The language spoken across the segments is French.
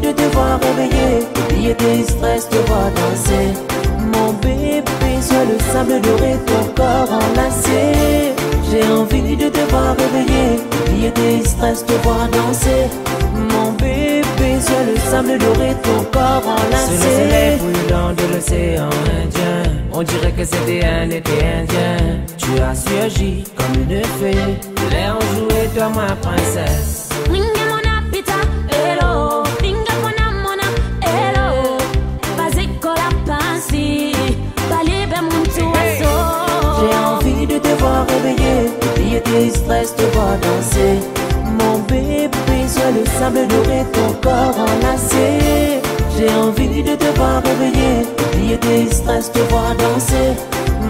de te voir réveiller, oublier tes stress, te voir danser. Mon bébé, sur le sable doré, ton corps enlacé. J'ai envie de te voir réveiller, oublier tes stress, te voir danser. Mon bébé, sur le sable doré, ton corps enlacé. Sous le soleil de l'océan Indien, on dirait que c'était un été indien. Tu as surgi comme une fée, l'air enjoué, toi ma princesse. Stress, te voir danser. Mon bébé sur le sable doré, ton corps enlacé. J'ai envie de te voir réveiller, oublier tes stress, te voir danser.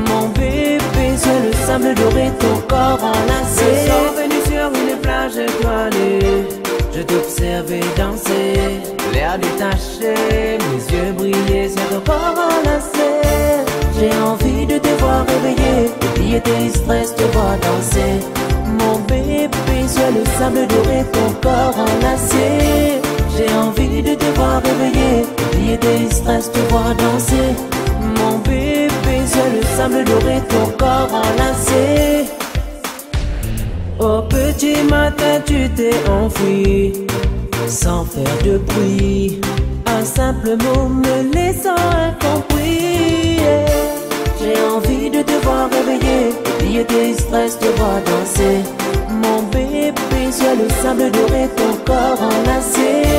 Mon bébé sur le sable doré, ton corps Je enlacé. suis venu sur une plage étoilée. Je t'observais danser. L'air détaché, mes yeux brillaient sur ton corps enlacé. J'ai envie de te voir réveiller, oublier tes stress, stress, te voir danser. Mon bébé sur le sable doré, ton corps enlacé. Au petit matin, tu t'es enfui sans faire de bruit. Un simple mot me laissant incompris. J'ai envie de te voir réveiller, oublier tes stress, te voir danser. Mon bébé sur le sable doré, ton corps enlacé.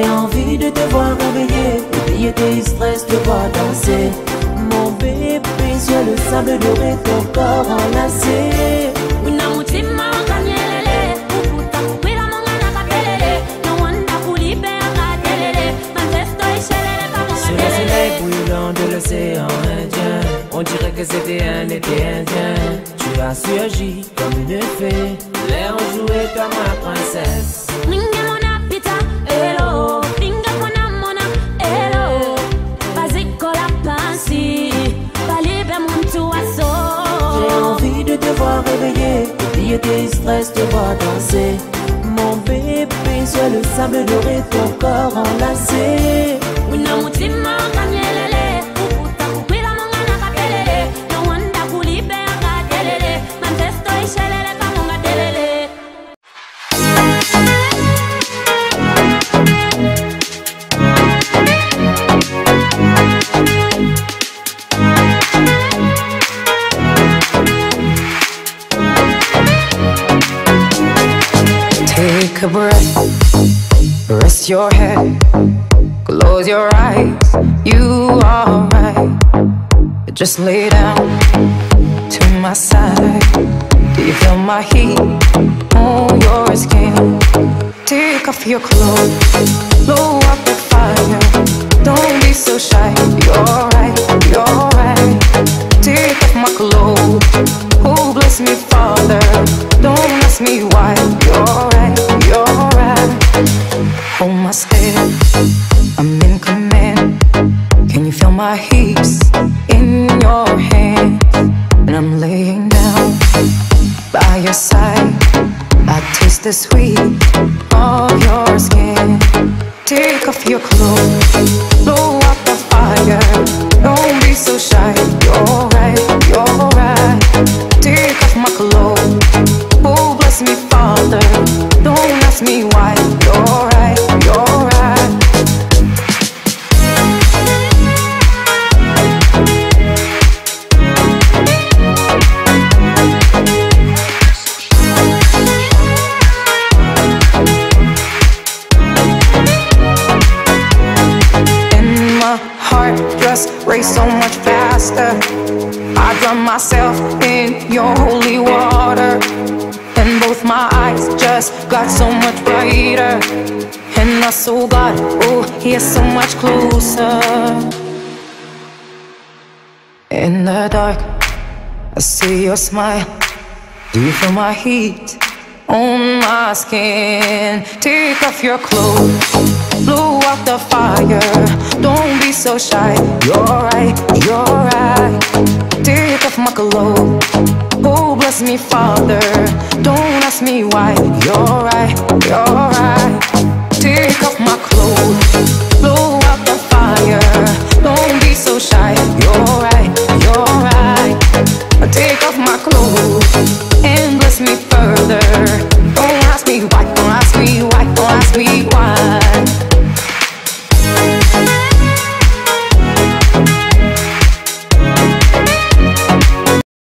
J'ai envie de te voir réveiller, oublier tes stress, te voir danser. Mon bébé sur le sable doré, ton corps enlacé. De l'océan Indien. On dirait que c'était un été indien. Tu as surgi comme une fée. L'air joué, toi ma princesse. Stress, te danser. Mon bébé sur le sable doré, ton corps enlacé. Your head, close your eyes. You are right. Just lay down to my side. Do you feel my heat on your skin? Take off your clothes, blow up the fire. Don't be so shy. You're right, you're right. Take off my clothes. My hips in your hands? And I'm laying down by your side. I taste the sweet of your skin. Take off your clothes, heart just race so much faster. I drown myself in your holy water. And both my eyes just got so much brighter. And I saw God, oh, He is so much closer. In the dark, I see your smile. Do you feel my heat on my skin. Take off your clothes, blow out the fire. Don't be so shy, you're right, you're right. Take off my clothes, oh bless me, Father. Don't ask me why, you're right, you're right. Take off my clothes.